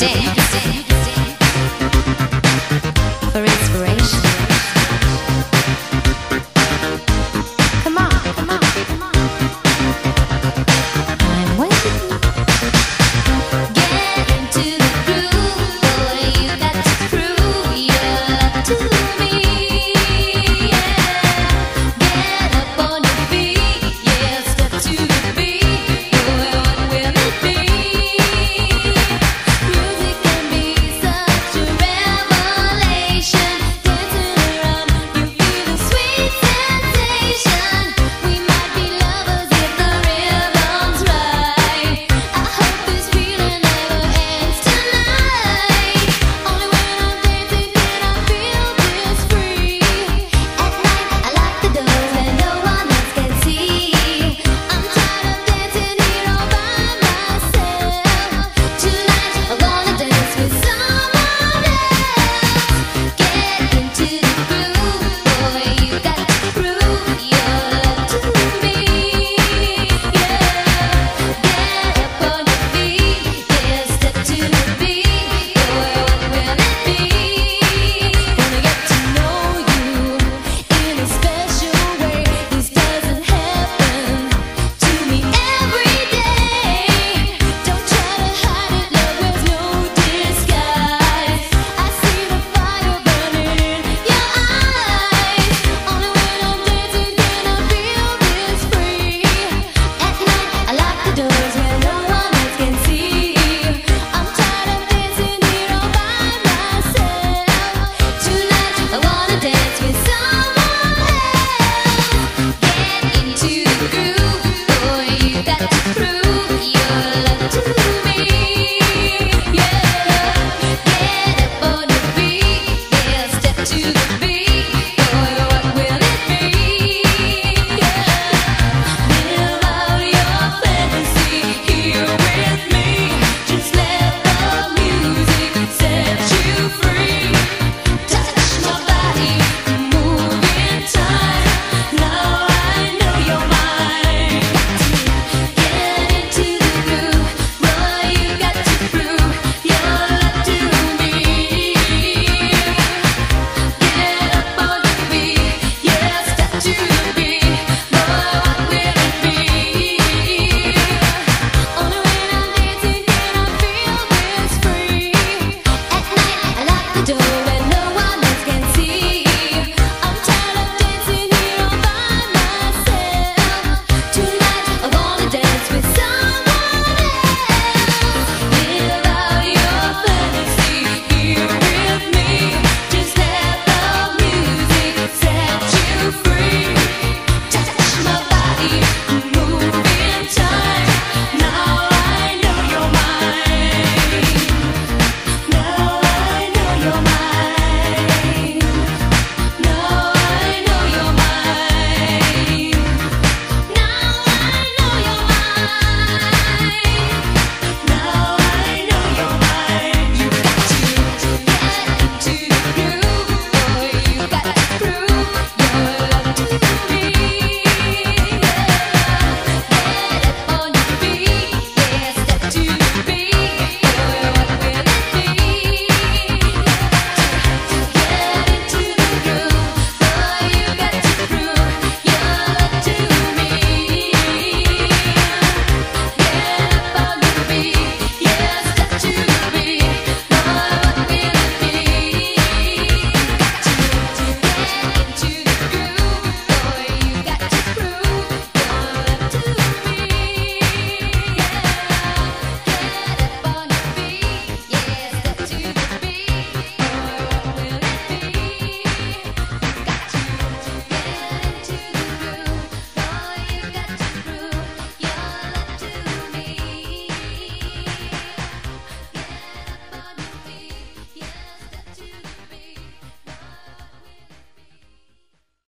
dance. do eat.